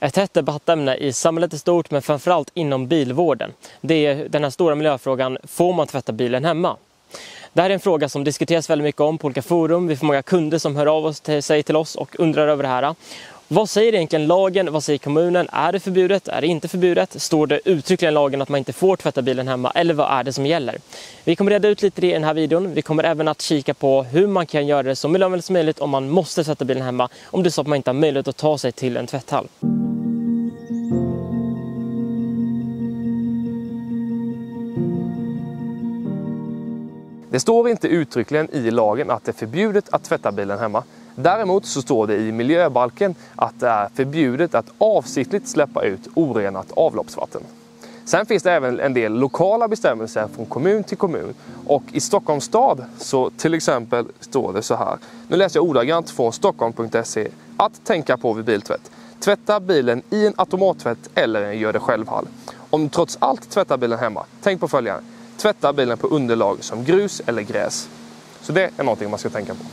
Ett hett debattämne i samhället i stort men framförallt inom bilvården. Det är den här stora miljöfrågan, får man tvätta bilen hemma? Det här är en fråga som diskuteras väldigt mycket om på olika forum. Vi får många kunder som hör av oss till, sig till oss och undrar över det här. Vad säger egentligen lagen? Vad säger kommunen? Är det förbjudet? Är det inte förbjudet? Står det uttryckligen i lagen att man inte får tvätta bilen hemma? Eller vad är det som gäller? Vi kommer reda ut lite det i den här videon. Vi kommer även att kika på hur man kan göra det så miljövänligt som möjligt om man måste tvätta bilen hemma. Om det är så att man inte har möjlighet att ta sig till en tvätthall. Det står inte uttryckligen i lagen att det är förbjudet att tvätta bilen hemma. Däremot så står det i miljöbalken att det är förbjudet att avsiktligt släppa ut orenat avloppsvatten. Sen finns det även en del lokala bestämmelser från kommun till kommun. Och i Stockholms stad så till exempel står det så här. Nu läser jag ordagrant från stockholm.se. Att tänka på vid biltvätt. Tvätta bilen i en automattvätt eller en gör det själv-hall. Om du trots allt tvättar bilen hemma, tänk på följande. Tvätta bilen på underlag som grus eller gräs. Så det är någonting man ska tänka på.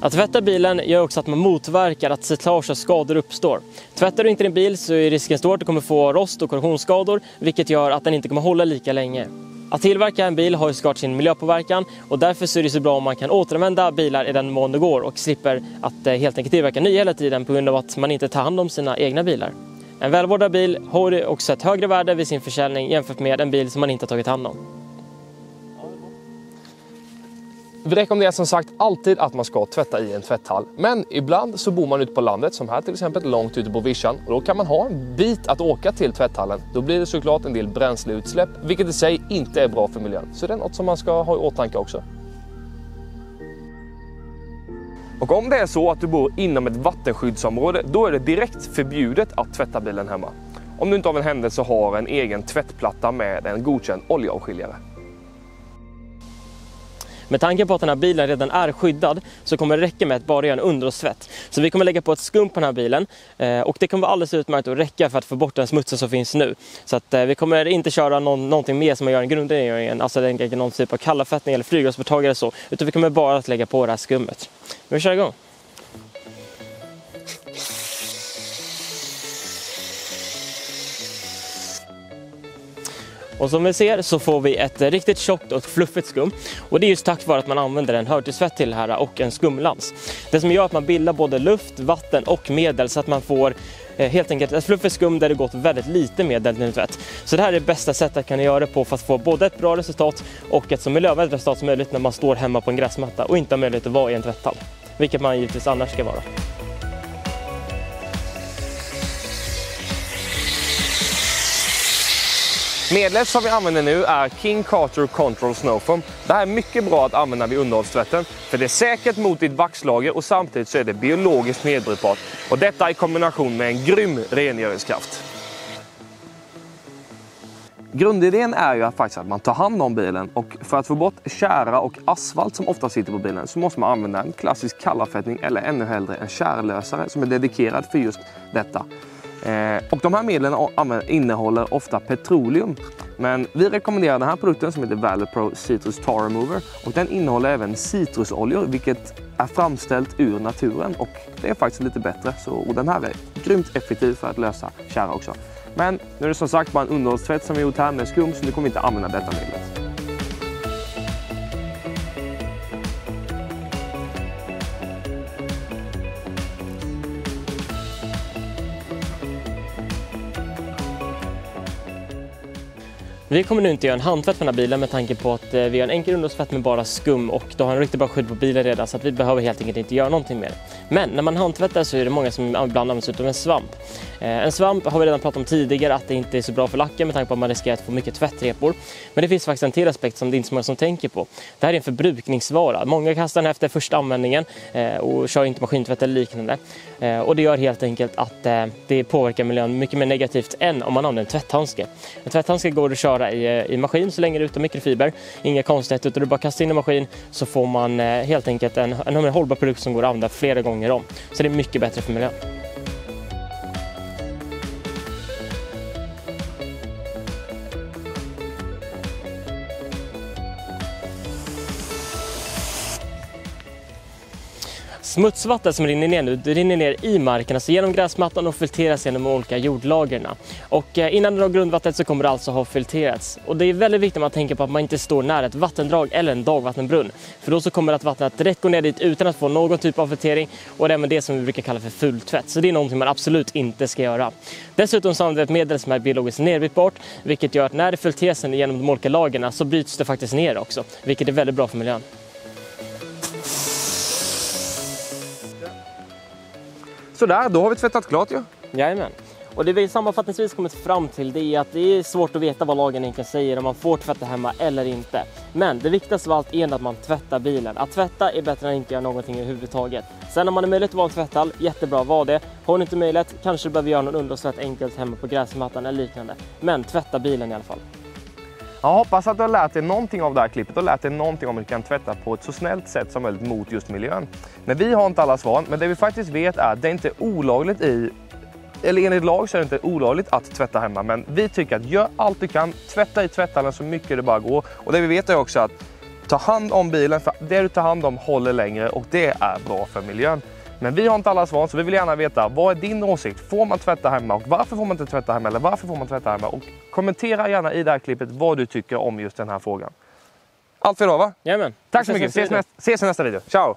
Att tvätta bilen gör också att man motverkar att slitage och skador uppstår. Tvättar du inte din bil så är risken stor att du kommer få rost och korrosionsskador vilket gör att den inte kommer hålla lika länge. Att tillverka en bil har ju såklart sin miljöpåverkan och därför så är det så bra om man kan återanvända bilar i den mån det går och slipper att eh, helt enkelt tillverka nya hela tiden på grund av att man inte tar hand om sina egna bilar. En välvårdad bil har också ett högre värde vid sin försäljning jämfört med en bil som man inte har tagit hand om. Vi rekommenderar som sagt alltid att man ska tvätta i en tvätthall. Men ibland så bor man ute på landet, som här till exempel, långt ute på vischan. Och då kan man ha en bit att åka till tvätthallen. Då blir det såklart en del bränsleutsläpp, vilket i sig inte är bra för miljön. Så det är något som man ska ha i åtanke också. Och om det är så att du bor inom ett vattenskyddsområde, då är det direkt förbjudet att tvätta bilen hemma. Om du inte av en händelse har en egen tvättplatta med en godkänd oljeavskiljare. Med tanke på att den här bilen redan är skyddad så kommer det räcka med att bara göra en underhållstvätt. Så vi kommer lägga på ett skum på den här bilen eh, och det kommer vara alldeles utmärkt att räcka för att få bort den smutsen som finns nu. Så att eh, vi kommer inte köra någon, någonting mer som man gör en grundrengöring, alltså någon typ av kallafettning eller flyggasborttagare så, utan vi kommer bara att lägga på det här skummet. Vi kör igång! Och som vi ser så får vi ett riktigt tjockt och fluffigt skum. Och det är just tack vare att man använder en hörtelsvett till det här och en skumlans. Det som gör att man bildar både luft, vatten och medel så att man får eh, helt enkelt ett fluffigt skum där det gått väldigt lite medel till en tvätt. Så det här är det bästa sättet att kunna göra det på för att få både ett bra resultat och ett så miljövänligt resultat som möjligt när man står hemma på en gräsmatta och inte har möjlighet att vara i en tvätthall. Vilket man givetvis annars ska vara. Medlet som vi använder nu är King Carter Control Snowfoam. Det här är mycket bra att använda vid underhållstvätten för det är säkert mot ditt vaxlager och samtidigt så är det biologiskt nedbrytbart. Och detta i kombination med en grym rengöringskraft. Grundidén är ju faktiskt att man tar hand om bilen och för att få bort kära och asfalt som ofta sitter på bilen så måste man använda en klassisk kallavfettning eller ännu hellre en kärlösare som är dedikerad för just detta. Eh, och de här medlen innehåller ofta petroleum. Men vi rekommenderar den här produkten som heter Valipro Citrus Tar Remover. Och den innehåller även citrusoljor vilket är framställt ur naturen och det är faktiskt lite bättre. Så, och den här är grymt effektiv för att lösa kära också. Men nu är det som sagt bara en underhållstvätt som vi gjort här med skum så nu kommer vi inte använda detta medlet. Vi kommer nu inte göra en handtvätt på den här bilen med tanke på att eh, vi har en enkel underhållstvätt med bara skum och då har en riktigt bra skydd på bilen redan så att vi behöver helt enkelt inte göra någonting mer. Men när man handtvättar så är det många som ibland använder sig av en svamp. Eh, en svamp har vi redan pratat om tidigare att det inte är så bra för lacken med tanke på att man riskerar att få mycket tvättrepor. Men det finns faktiskt en till aspekt som det inte är så många som tänker på. Det här är en förbrukningsvara. Många kastar den efter första användningen eh, och kör inte maskintvätt eller liknande. Och det gör helt enkelt att det påverkar miljön mycket mer negativt än om man använder en tvätthandske. En tvätthandske går att köra köra i, eh, i maskin så länge det är utan mikrofiber. Inga konstigheter utan du bara kastar in i maskin så får man eh, helt enkelt en, en hållbar produkt som går att använda flera gånger om. Så det är mycket bättre för miljön. Smutsvatten som rinner ner nu, det rinner ner i marken, alltså genom gräsmattan och filtreras genom de olika jordlagren. Och eh, innan det når grundvattnet så kommer det alltså ha filtrerats. Och det är väldigt viktigt att man tänker på att man inte står nära ett vattendrag eller en dagvattenbrunn. För då så kommer att vattnet direkt gå ner dit utan att få någon typ av filtrering och det är även det som vi brukar kalla för fultvätt. Så det är någonting man absolut inte ska göra. Dessutom så använder vi ett medel som är biologiskt nedbrytbart, vilket gör att när det filtreras genom de olika lagren så bryts det faktiskt ner också, vilket är väldigt bra för miljön. Sådär, då har vi tvättat klart ju. Jajamän. Och det vi sammanfattningsvis kommit fram till det är att det är svårt att veta vad lagen egentligen säger om man får tvätta hemma eller inte. Men det viktigaste av allt är att man tvättar bilen. Att tvätta är bättre än att inte göra någonting överhuvudtaget. Sen om man har möjlighet att vara en tvätthall, jättebra, var det. Har ni inte möjlighet, kanske du behöver göra någon undersvett enkelt hemma på gräsmattan eller liknande. Men tvätta bilen i alla fall. Jag hoppas att du har lärt dig någonting av det här klippet och lärt dig någonting om hur du kan tvätta på ett så snällt sätt som möjligt mot just miljön. Men vi har inte alla svar, men det vi faktiskt vet är att det är inte olagligt i eller enligt lag så är det inte olagligt att tvätta hemma, men vi tycker att gör allt du kan, tvätta i tvätthallen så mycket det bara går. Och det vi vet är också att ta hand om bilen, för det du tar hand om håller längre och det är bra för miljön. Men vi har inte alla svar så vi vill gärna veta vad är din åsikt? Får man tvätta hemma och varför får man inte tvätta hemma eller varför får man tvätta hemma? Och kommentera gärna i det här klippet vad du tycker om just den här frågan. Allt för idag va? Jajamän. Tack så mycket. Ses, nästa, ses i nästa video. Ciao!